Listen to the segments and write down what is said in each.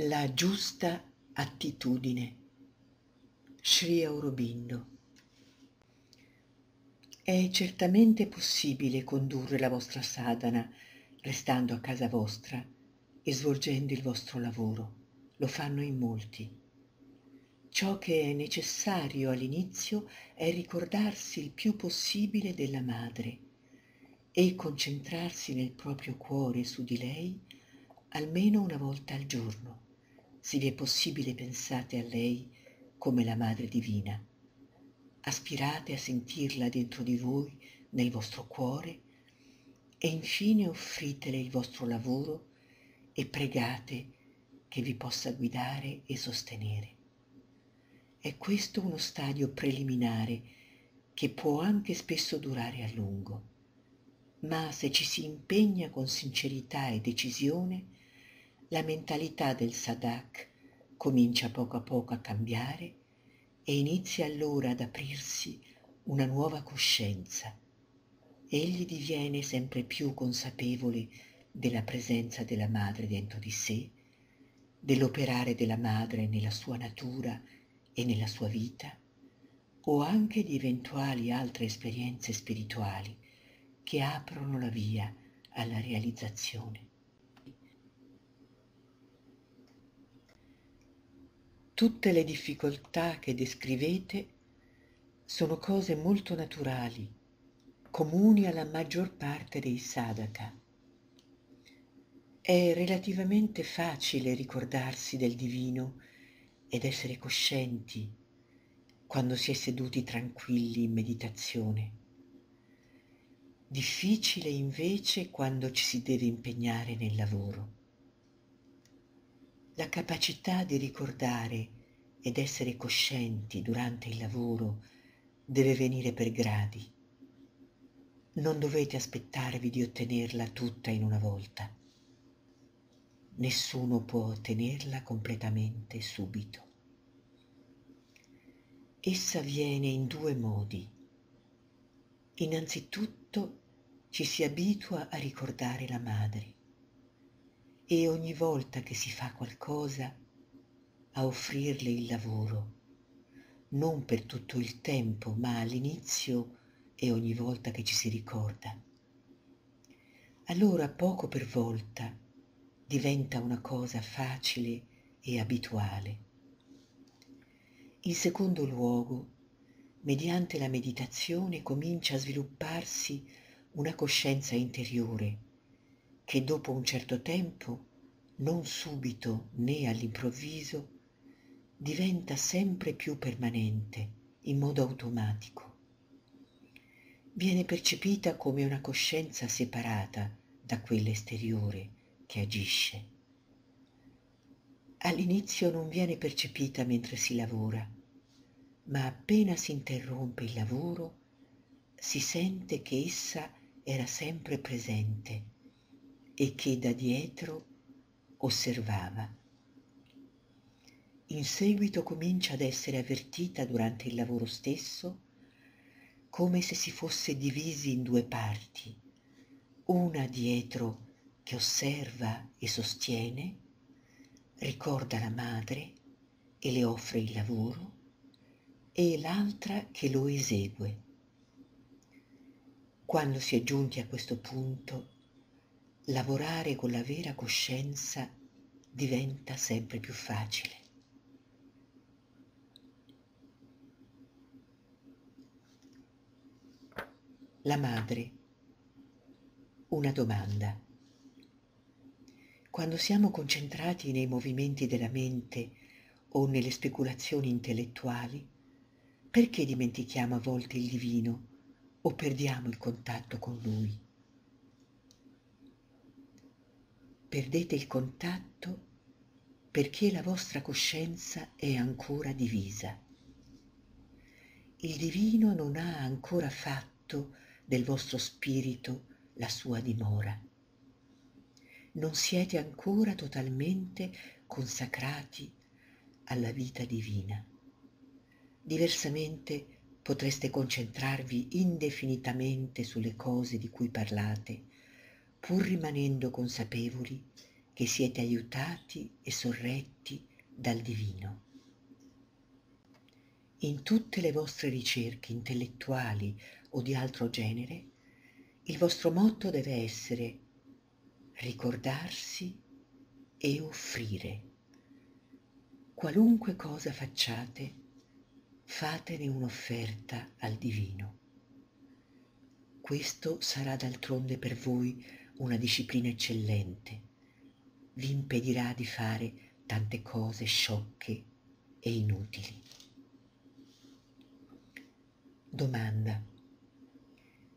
La giusta attitudine. Sri Aurobindo. È certamente possibile condurre la vostra sadhana restando a casa vostra e svolgendo il vostro lavoro. Lo fanno in molti. Ciò che è necessario all'inizio è ricordarsi il più possibile della madre e concentrarsi nel proprio cuore su di lei almeno una volta al giorno se vi è possibile pensate a lei come la Madre Divina. Aspirate a sentirla dentro di voi, nel vostro cuore, e infine offritele il vostro lavoro e pregate che vi possa guidare e sostenere. È questo uno stadio preliminare che può anche spesso durare a lungo, ma se ci si impegna con sincerità e decisione, la mentalità del Sadak comincia poco a poco a cambiare e inizia allora ad aprirsi una nuova coscienza. Egli diviene sempre più consapevole della presenza della madre dentro di sé, dell'operare della madre nella sua natura e nella sua vita, o anche di eventuali altre esperienze spirituali che aprono la via alla realizzazione. Tutte le difficoltà che descrivete sono cose molto naturali, comuni alla maggior parte dei sadhaka. È relativamente facile ricordarsi del divino ed essere coscienti quando si è seduti tranquilli in meditazione. Difficile invece quando ci si deve impegnare nel lavoro la capacità di ricordare ed essere coscienti durante il lavoro deve venire per gradi. Non dovete aspettarvi di ottenerla tutta in una volta. Nessuno può ottenerla completamente subito. Essa viene in due modi. Innanzitutto ci si abitua a ricordare la madre e ogni volta che si fa qualcosa a offrirle il lavoro, non per tutto il tempo, ma all'inizio e ogni volta che ci si ricorda. Allora poco per volta diventa una cosa facile e abituale. In secondo luogo, mediante la meditazione comincia a svilupparsi una coscienza interiore che dopo un certo tempo, non subito né all'improvviso, diventa sempre più permanente, in modo automatico. Viene percepita come una coscienza separata da quella esteriore che agisce. All'inizio non viene percepita mentre si lavora, ma appena si interrompe il lavoro si sente che essa era sempre presente e che da dietro osservava. In seguito comincia ad essere avvertita durante il lavoro stesso come se si fosse divisi in due parti, una dietro che osserva e sostiene, ricorda la madre e le offre il lavoro, e l'altra che lo esegue. Quando si è giunti a questo punto, lavorare con la vera coscienza diventa sempre più facile. La madre. Una domanda. Quando siamo concentrati nei movimenti della mente o nelle speculazioni intellettuali, perché dimentichiamo a volte il divino o perdiamo il contatto con lui? Perdete il contatto perché la vostra coscienza è ancora divisa. Il divino non ha ancora fatto del vostro spirito la sua dimora. Non siete ancora totalmente consacrati alla vita divina. Diversamente potreste concentrarvi indefinitamente sulle cose di cui parlate pur rimanendo consapevoli che siete aiutati e sorretti dal divino. In tutte le vostre ricerche intellettuali o di altro genere, il vostro motto deve essere ricordarsi e offrire. Qualunque cosa facciate, fatene un'offerta al divino. Questo sarà d'altronde per voi una disciplina eccellente, vi impedirà di fare tante cose sciocche e inutili. Domanda.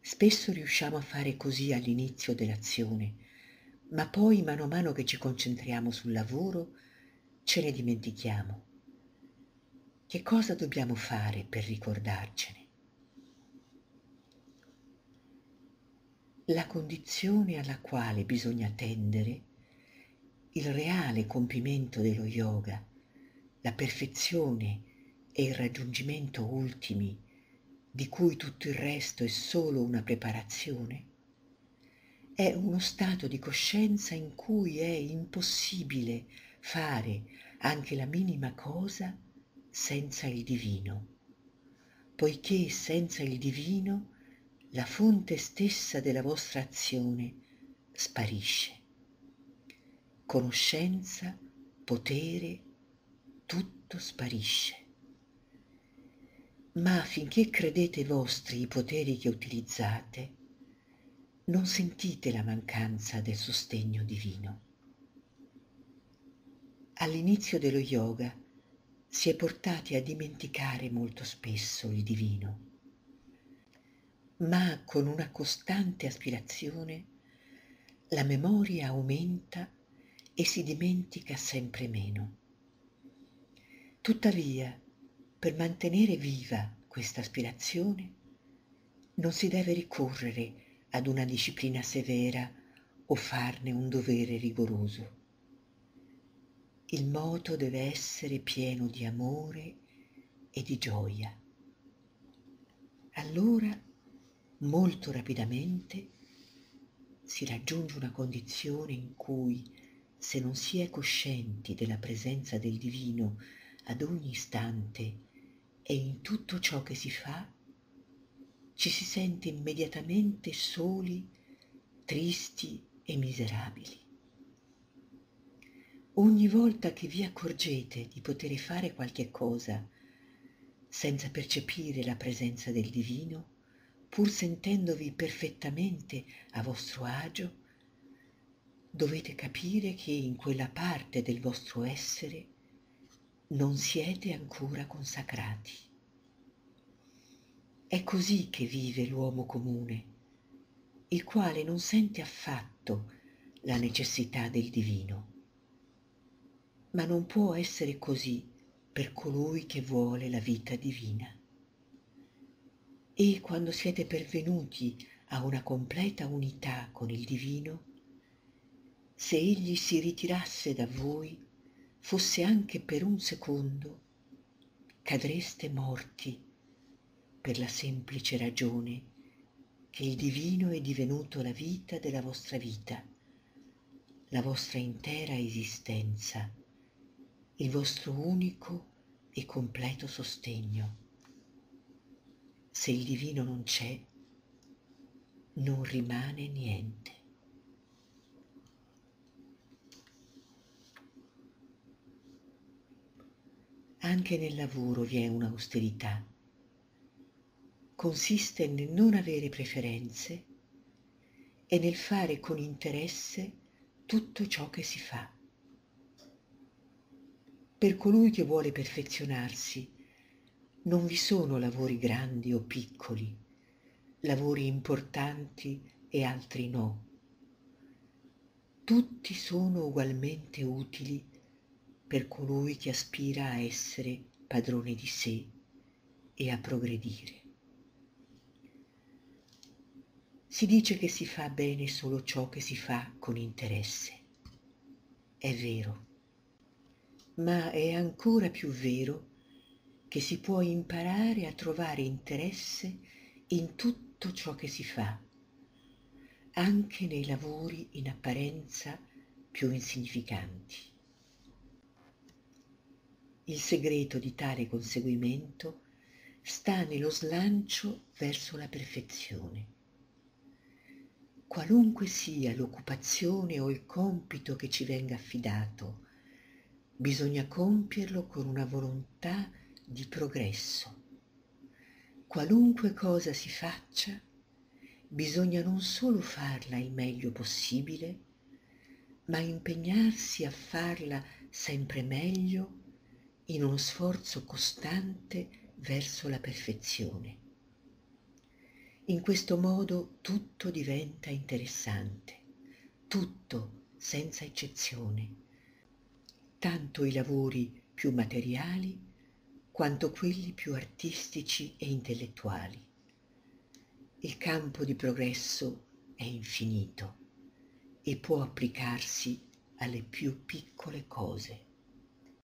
Spesso riusciamo a fare così all'inizio dell'azione, ma poi mano a mano che ci concentriamo sul lavoro ce ne dimentichiamo. Che cosa dobbiamo fare per ricordarcene? La condizione alla quale bisogna tendere, il reale compimento dello yoga, la perfezione e il raggiungimento ultimi di cui tutto il resto è solo una preparazione, è uno stato di coscienza in cui è impossibile fare anche la minima cosa senza il divino, poiché senza il divino la fonte stessa della vostra azione sparisce. Conoscenza, potere, tutto sparisce. Ma finché credete vostri i poteri che utilizzate, non sentite la mancanza del sostegno divino. All'inizio dello yoga si è portati a dimenticare molto spesso il divino ma con una costante aspirazione la memoria aumenta e si dimentica sempre meno. Tuttavia, per mantenere viva questa aspirazione, non si deve ricorrere ad una disciplina severa o farne un dovere rigoroso. Il moto deve essere pieno di amore e di gioia. Allora molto rapidamente si raggiunge una condizione in cui se non si è coscienti della presenza del divino ad ogni istante e in tutto ciò che si fa, ci si sente immediatamente soli, tristi e miserabili. Ogni volta che vi accorgete di poter fare qualche cosa senza percepire la presenza del divino, pur sentendovi perfettamente a vostro agio, dovete capire che in quella parte del vostro essere non siete ancora consacrati. È così che vive l'uomo comune, il quale non sente affatto la necessità del divino. Ma non può essere così per colui che vuole la vita divina e quando siete pervenuti a una completa unità con il divino, se egli si ritirasse da voi, fosse anche per un secondo, cadreste morti per la semplice ragione che il divino è divenuto la vita della vostra vita, la vostra intera esistenza, il vostro unico e completo sostegno se il divino non c'è, non rimane niente. Anche nel lavoro vi è un'austerità. Consiste nel non avere preferenze e nel fare con interesse tutto ciò che si fa. Per colui che vuole perfezionarsi, non vi sono lavori grandi o piccoli, lavori importanti e altri no. Tutti sono ugualmente utili per colui che aspira a essere padrone di sé e a progredire. Si dice che si fa bene solo ciò che si fa con interesse. È vero, ma è ancora più vero che si può imparare a trovare interesse in tutto ciò che si fa, anche nei lavori in apparenza più insignificanti. Il segreto di tale conseguimento sta nello slancio verso la perfezione. Qualunque sia l'occupazione o il compito che ci venga affidato, bisogna compierlo con una volontà di progresso. Qualunque cosa si faccia, bisogna non solo farla il meglio possibile, ma impegnarsi a farla sempre meglio in uno sforzo costante verso la perfezione. In questo modo tutto diventa interessante, tutto senza eccezione, tanto i lavori più materiali quanto quelli più artistici e intellettuali. Il campo di progresso è infinito e può applicarsi alle più piccole cose.